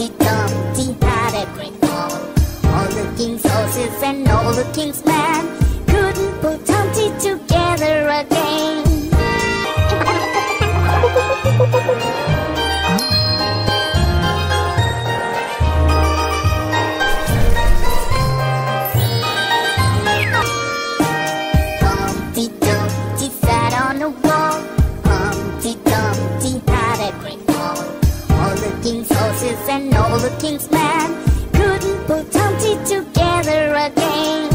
Humpty Dumpty had a great fall. All the king's horses and all the king's men horses and all the king's men couldn't put Humpty together again.